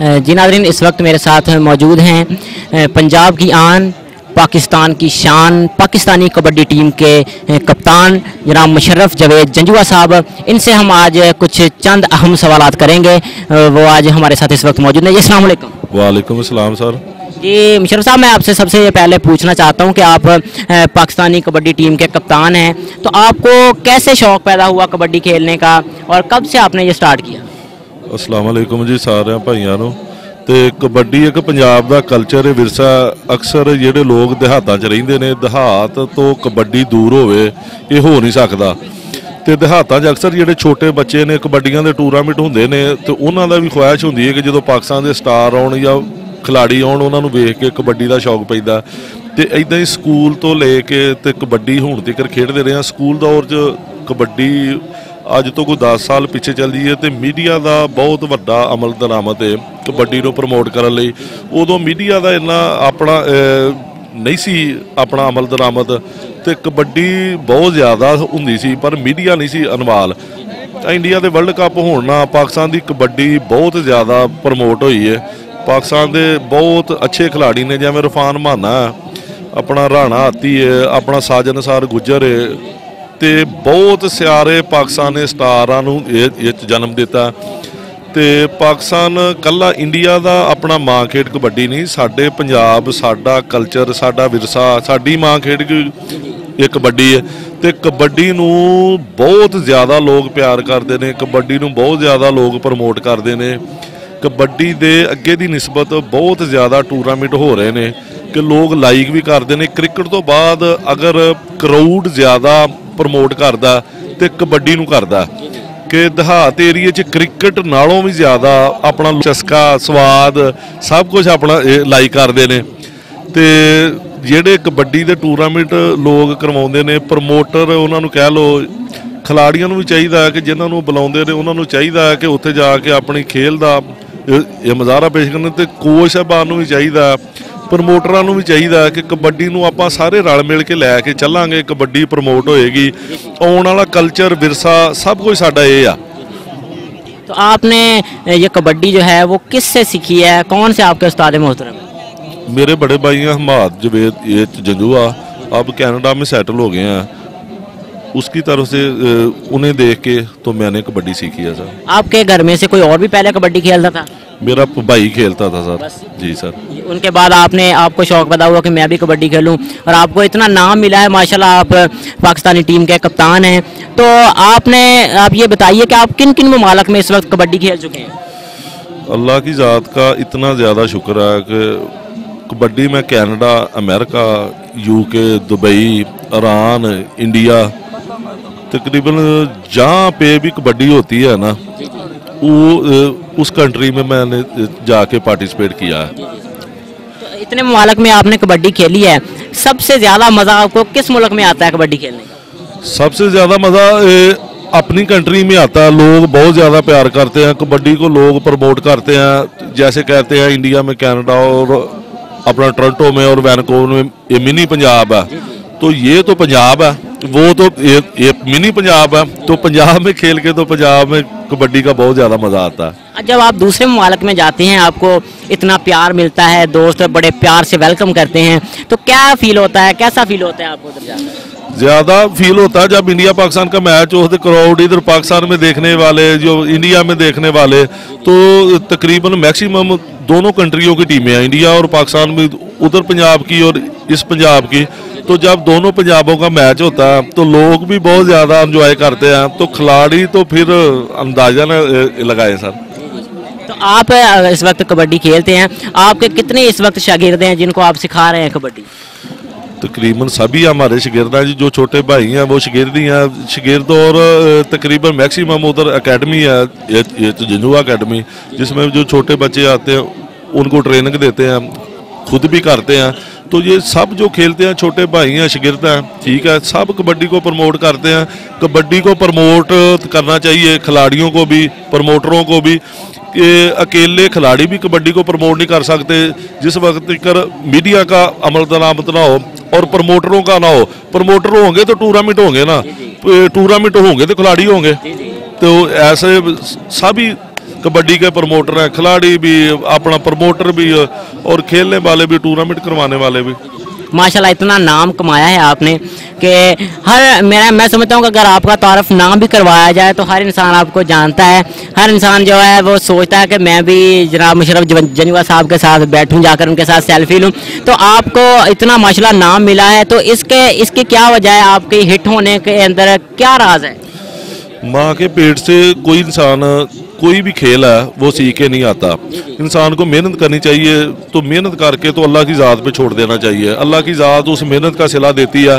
جی ناظرین اس وقت میرے ساتھ موجود ہیں۔ پنجاب کی آن پاکستان کی شان پاکستانی کبڈی ٹیم کے کپتان جناب مشرف جوید جنجوہ صاحب۔ ان سے ہم آج کچھ چند اہم سوالات کریں گے۔ وہ آج ہمارے ساتھ اس وقت موجود ہیں۔ جی السلام علیکم۔ وعلیکم السلام سر۔ جی مشرف صاحب میں آپ سے سب سے پہلے پوچھنا چاہتا ہوں کہ آپ پاکستانی کبڈی ٹیم کے کپتان ہیں۔ تو آپ کو کیسے شوق پیدا ہوا کبڈی کھیلنے کا؟ اور کب سے آپ نے یہ سٹارٹ کیا؟ ਅਸਲਾਮ ਵਾਲੇਕੁਮ ਜੀ ਸਾਰਿਆਂ ਭਾਈਆਂ ਨੂੰ। ਤੇ ਕਬੱਡੀ ਇੱਕ ਪੰਜਾਬ ਦਾ ਕਲਚਰ ਹੈ। ਵਿਰਸਾ ਅਕਸਰ ਜਿਹੜੇ ਲੋਕ ਦਿਹਾਤਾਂ 'ਚ ਰਹਿੰਦੇ ਨੇ, ਦਿਹਾਤ ਤੋਂ ਕਬੱਡੀ ਦੂਰ ਹੋਵੇ, ਇਹ ਹੋ ਨਹੀਂ ਸਕਦਾ। ਤੇ ਦਿਹਾਤਾਂ 'ਚ ਅਕਸਰ ਜਿਹੜੇ ਛੋਟੇ ਬੱਚੇ ਨੇ, ਕਬੱਡੀਆਂ ਦੇ ਟੂਰਨਾਮੈਂਟ ਹੁੰਦੇ ਨੇ, ਤੇ ਉਹਨਾਂ ਦਾ ਵੀ ਖੁਆਇਸ਼ ਹੁੰਦੀ ਹੈ ਕਿ ਜਦੋਂ ਪਾਕਿਸਤਾਨ ਦੇ ਸਟਾਰ ਆਉਣ ਜਾਂ ਖਿਲਾੜੀ ਆਉਣ, ਉਹਨਾਂ ਨੂੰ ਵੇਖ ਕੇ ਕਬੱਡੀ ਦਾ ਸ਼ੌਕ ਪੈਂਦਾ। ਤੇ ਇਦਾਂ ਹੀ ਸਕੂਲ ਤੋਂ ਲੈ ਕੇ ਤੇ ਕਬੱਡੀ ਹੁਣ ਤੱਕ ਖੇਡਦੇ ਰਹੇ ਹਾਂ। ਸਕੂਲ ਦੌਰ 'ਚ ਕਬੱਡੀ ਅੱਜ ਤੋਂ ਕੋਈ 10 ਸਾਲ ਪਿੱਛੇ ਚੱਲ ਜੀਏ ਤੇ ਮੀਡੀਆ ਦਾ ਬਹੁਤ ਵੱਡਾ ਅਮਲ ਦਰਾਮਦ ਹੈ ਕਬੱਡੀ ਨੂੰ ਪ੍ਰਮੋਟ ਕਰਨ ਲਈ। ਉਦੋਂ ਮੀਡੀਆ ਦਾ ਇੰਨਾ ਆਪਣਾ ਨਹੀਂ ਸੀ ਆਪਣਾ ਅਮਲ ਦਰਾਮਦ ਤੇ ਕਬੱਡੀ ਬਹੁਤ ਜ਼ਿਆਦਾ ਹੁੰਦੀ ਸੀ, ਪਰ ਮੀਡੀਆ ਨਹੀਂ ਸੀ ਅਨਵਾਲ। ਇੰਡੀਆ ਦੇ ਵਰਲਡ ਕੱਪ ਹੋਣ ਨਾਲ ਪਾਕਿਸਤਾਨ ਦੀ ਕਬੱਡੀ ਬਹੁਤ ਜ਼ਿਆਦਾ ਪ੍ਰਮੋਟ ਹੋਈ ਹੈ ਪਾਕਿਸਤਾਨ ਦੇ ਬਹੁਤ ਅੱਛੇ ਖਿਡਾਰੀ ਨੇ, ਜਿਵੇਂ ਰਫਾਨ ਮਾਨਾ, ਆਪਣਾ ਰਾਣਾ ਹਾਤੀ ਹੈ ਆਪਣਾ ਸਾਜਨ ਸਾਰ ਗੁੱਜਰ ਹੈ ਤੇ ਬਹੁਤ ਸਿਆਰੇ ਪਾਕਿਸਤਾਨ ਨੇ ਸਟਾਰਾਂ ਨੂੰ ਇਹ ਇਹ ਜਨਮ ਦਿੱਤਾ। ਤੇ ਪਾਕਿਸਤਾਨ ਕੱਲਾ ਇੰਡੀਆ ਦਾ ਆਪਣਾ ਮਾਂ ਖੇਡ ਕਬੱਡੀ ਨਹੀਂ, ਸਾਡੇ ਪੰਜਾਬ, ਸਾਡਾ ਕਲਚਰ ਸਾਡਾ ਵਿਰਸਾ, ਸਾਡੀ ਮਾਂ ਖੇਡ ਇਹ ਕਬੱਡੀ ਹੈ। ਤੇ ਕਬੱਡੀ ਨੂੰ ਬਹੁਤ ਜ਼ਿਆਦਾ ਲੋਕ ਪਿਆਰ ਕਰਦੇ ਨੇ, ਕਬੱਡੀ ਨੂੰ ਬਹੁਤ ਜ਼ਿਆਦਾ ਲੋਕ ਪ੍ਰਮੋਟ ਕਰਦੇ ਨੇ। ਕਬੱਡੀ ਦੇ ਅੱਗੇ ਦੀ ਨਿਸਬਤ ਬਹੁਤ ਜ਼ਿਆਦਾ ਟੂਰਨਾਮੈਂਟ ਹੋ ਰਹੇ ਨੇ। ਕਿ ਲੋਕ ਲਾਈਕ ਵੀ ਕਰਦੇ ਨੇ। ਕ੍ਰਿਕਟ ਤੋਂ ਬਾਅਦ ਅਗਰ ਕਰਾਊਡ ਜ਼ਿਆਦਾ ਪ੍ਰਮੋਟ ਕਰਦਾ ਤੇ ਕਬੱਡੀ ਨੂੰ ਕਰਦਾ ਕਿ ਦਿਹਾਤ ਏਰੀਏ 'ਚ ਕ੍ਰਿਕਟ ਨਾਲੋਂ ਵੀ ਜ਼ਿਆਦਾ ਆਪਣਾ ਚਸਕਾ, ਸਵਾਦ ਸਭ ਕੁਝ ਆਪਣਾ ਲਾਈਕ ਕਰਦੇ ਨੇ। ਤੇ ਜਿਹੜੇ ਕਬੱਡੀ ਦੇ ਟੂਰਨਾਮੈਂਟ ਲੋਕ ਕਰਵਾਉਂਦੇ ਨੇ ਪ੍ਰਮੋਟਰ ਉਹਨਾਂ ਨੂੰ ਕਹਿ ਲੋ ਖਿਲਾੜੀਆਂ ਨੂੰ ਵੀ ਚਾਹੀਦਾ ਕਿ ਜਿਨ੍ਹਾਂ ਨੂੰ ਬੁਲਾਉਂਦੇ ਨੇ, ਉਹਨਾਂ ਨੂੰ ਚਾਹੀਦਾ ਕਿ ਉੱਥੇ ਜਾ ਕੇ ਆਪਣੀ ਖੇਲ ਦਾ ਇਹ ਇਹ ਮੁਜ਼ਾਹਰਾ ਪੇਸ਼ ਕਰਨ ਤੇ ਕੋਚ ਸਾਹਿਬਾਨ ਨੂੰ ਵੀ ਚਾਹੀਦਾ ਪ੍ਰਮੋਟਰਾਂ ਨੂੰ ਵੀ ਚਾਹੀਦਾ ਕਿ ਕਬੱਡੀ ਨੂੰ ਆਪਾਂ ਸਾਰੇ ਰਲ ਮਿਲ ਕੇ ਲੈ ਕੇ ਚੱਲਾਂਗੇ ਕਬੱਡੀ ਪ੍ਰਮੋਟ ਹੋਏਗੀ। ਆਉਣ ਵਾਲਾ ਕਲਚਰ ਵਿਰਸਾ ਸਭ ਕੁਝ ਸਾਡਾ ਇਹ ਆ। تو آپ نے یہ کبڈی جو ہے وہ کس سے سیکھی ہے کون سے آپ کے استاد محترم میرے بڑے بھائی ہیں حماد جوید جنجوا اب کینیڈا میں سیٹل ہو گئے ہیں اس کی طرف سے انہیں دیکھ کے تو میں نے کبڈی سیکھی ہے آپ کے گھر میں سے کوئی اور بھی پہلے کبڈی کھیلتا تھا میرا بھائی کھیلتا تھا سر جی سر ان کے بعد آپ نے آپ کو شوق پیدا ہوا کہ میں بھی کبڈی کھیلوں اور آپ کو اتنا نام ملا ہے ماشاءاللہ آپ پاکستانی ٹیم کے کپتان ہیں۔ تو آپ نے آپ یہ بتائیے کہ آپ کن کن ممالک میں اس وقت کبڈی کھیل چکے ہیں؟ اللہ کی ذات کا اتنا زیادہ شکر ہے کہ کبڈی میں Canada America U K Dubai Iran India تقریباً جہاں پہ بھی کبڈی ہوتی ہے نا جی، جی۔ وہ اس کنٹری میں میں نے جا کے پارٹیسپیٹ کیا ہے۔ اتنے ممالک میں آپ نے کبڈی کھیلی ہے، سب سے زیادہ مزہ آپ کو کس ملک میں آتا ہے کبڈی کھیلنے سب سے زیادہ مزہ اپنی کنٹری میں آتا ہے۔ لوگ بہت زیادہ پیار کرتے ہیں۔ کبڈی کو لوگ پروموٹ کرتے ہیں۔ جیسے کہتے ہیں انڈیا میں کینیڈا اور اپنا ٹرنٹو میں اور وینکوور میں، یہ منی پنجاب ہے۔ تو یہ تو پنجاب ہے۔ وہ تو یہ منی پنجاب ہے تو پنجاب میں کھیل کے تو پنجاب میں کبڈی کا بہت زیادہ مزہ آتا ہے۔ جب آپ دوسرے ممالک میں جاتے ہیں آپ کو اتنا پیار ملتا ہے دوست بڑے پیار سے ویلکم کرتے ہیں تو کیا فیل ہوتا ہے؟ کیسا فیل ہوتا ہے آپ کو زیادہ فیل ہوتا ہے جب انڈیا پاکستان کا میچ ہو تو کراؤڈ ادھر پاکستان میں دیکھنے والے جو انڈیا میں دیکھنے والے تو تقریباً میکسیمم دونوں کنٹریوں کی ٹیمیں ہیں انڈیا اور پاکستان میں ادھر پنجاب کی اور اس پنجاب کی۔ تو جب دونوں پنجابوں کا میچ ہوتا ہے تو لوگ بھی بہت زیادہ انجوائے کرتے ہیں۔ تو کھلاڑی تو پھر اندازہ نہ لگائے سر۔ تو آپ اس وقت کبڈی کھیلتے ہیں۔ آپ کے کتنے اس وقت شاگرد ہیں جن کو آپ سکھا رہے ہیں کبڈی؟ تقریباً سبھی ہمارے شگرد ہیں جی، جو چھوٹے بھائی ہیں وہ شگرد ہی ہیں۔ شگرد اور تقریباً میکسیمم ادھر اکیڈمی ہے جنوا اکیڈمی جس میں جو چھوٹے بچے آتے ہیں ان کو ٹریننگ دیتے ہیں خود بھی کرتے ہیں۔ تو یہ سب جو کھیلتے ہیں چھوٹے بھائی ہیں شگرد ہیں ٹھیک ہے سب کبڈی کو پرموٹ کرتے ہیں کبڈی کو پرموٹ کرنا چاہیے کھلاڑیوں کو بھی پرموٹروں کو بھی کہ اکیلے کھلاڑی بھی کبڈی کو پرموٹ نہیں کر سکتے جس وقت کر میڈیا کا عمل درآمد نہ ہو اور پرموٹروں کا نہ ہو پرموٹر ہوں گے تو ٹورنامنٹ ہوں گے نا ٹورنامنٹ ہوں گے تو کھلاڑی ہوں گے تو ایسے سبھی کبڈی کے پروموٹر ہیں، کھلاڑی بھی، اپنا پرموٹر بھی، اور کھیلنے والے بھی، ٹورنامنٹ کروانے والے بھی۔ ماشاءاللہ، اتنا نام کمایا ہے آپ نے کہ ہر میرا، میں سمجھتا ہوں کہ اگر آپ کا تعارف نام بھی کروایا جائے تو ہر انسان آپ کو جانتا ہے۔ ہر انسان جو ہے وہ سوچتا ہے کہ میں بھی جناب مشرف جنیوا صاحب کے ساتھ بیٹھوں، جا کر ان کے ساتھ سیلفی لوں۔ تو آپ کو اتنا ماشاءاللہ نام ملا ہے، تو اس کے، اس کی کیا وجہ ہے آپ کے ہٹ ہونے کے اندر کیا راز ہے؟ ماں کے پیٹ سے کوئی انسان، کوئی بھی کھیل ہے، وہ سیکھ کے نہیں آتا۔ انسان کو محنت کرنی چاہیے، تو محنت کر کے تو اللہ کی ذات پہ چھوڑ دینا چاہیے۔ اللہ کی ذات اس محنت کا صلاح دیتی ہے۔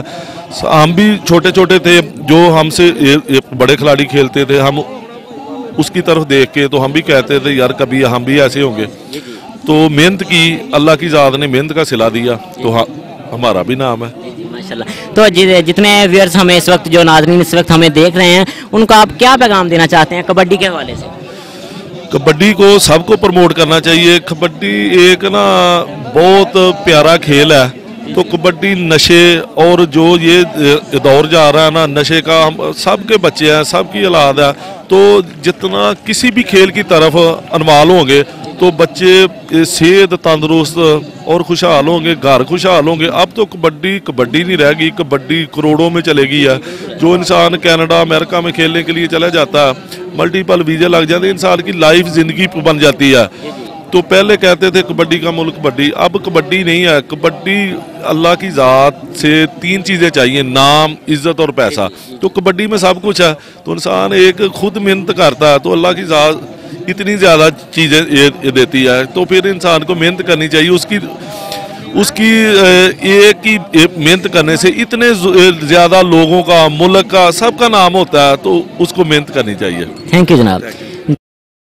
ہم بھی چھوٹے چھوٹے تھے، جو ہم سے بڑے کھلاڑی کھیلتے تھے، ہم اس کی طرف دیکھ کے تو ہم بھی کہتے تھے، یار کبھی ہم بھی ایسے ہوں گے۔ تو محنت کی، اللہ کی ذات نے محنت کا صلاح دیا۔ تو ہاں، ہمارا بھی نام ہے۔ ماشاءاللہ۔ تو جی، جتنے ویورز ہمیں اس وقت جو ناظرین اس وقت ہمیں دیکھ رہے ہیں، ان کو آپ کیا پیغام دینا چاہتے ہیں کبڈی کے حوالے سے؟ کبڈی کو سب کو پروموٹ کرنا چاہیے۔ کبڈی ایک نا بہت پیارا کھیل ہے۔ تو کبڈی نشے اور جو یہ دور جا رہا ہے نا، نشے کا ہم سب کے بچے ہیں، سب کی اولاد ہے۔ تو جتنا کسی بھی کھیل کی طرف انوال ہوں گے تو بچے صحت تندرست اور خوشحال ہوں گے، گھر خوشحال ہوں گے۔ اب تو کبڈی کبڈی نہیں رہ گئی، کبڈی کروڑوں میں چلے گئی ہے۔ جو انسان کینیڈا، امریکہ میں کھیلنے کے لیے چلا جاتا ہے ملٹیپل ویزے لگ جاتے ہیں انسان کی لائف زندگی بن جاتی ہے۔ تو پہلے کہتے تھے کبڈی کا ملک کبڈی، اب کبڈی نہیں ہے۔ کبڈی اللہ کی ذات سے تین چیزیں چاہیے، نام، عزت اور پیسہ۔ تو کبڈی میں سب کچھ ہے۔ تو انسان ایک خود محنت کرتا ہے، تو اللہ کی ذات اتنی زیادہ چیزیں یہ دیتی ہے، تو پھر انسان کو محنت کرنی چاہیے۔ اس کی اس کی ایک ہی محنت کرنے سے اتنے زیادہ لوگوں کا، ملک کا، سب کا نام ہوتا ہے، تو اس کو محنت کرنی چاہیے۔ تھینک یو جناب۔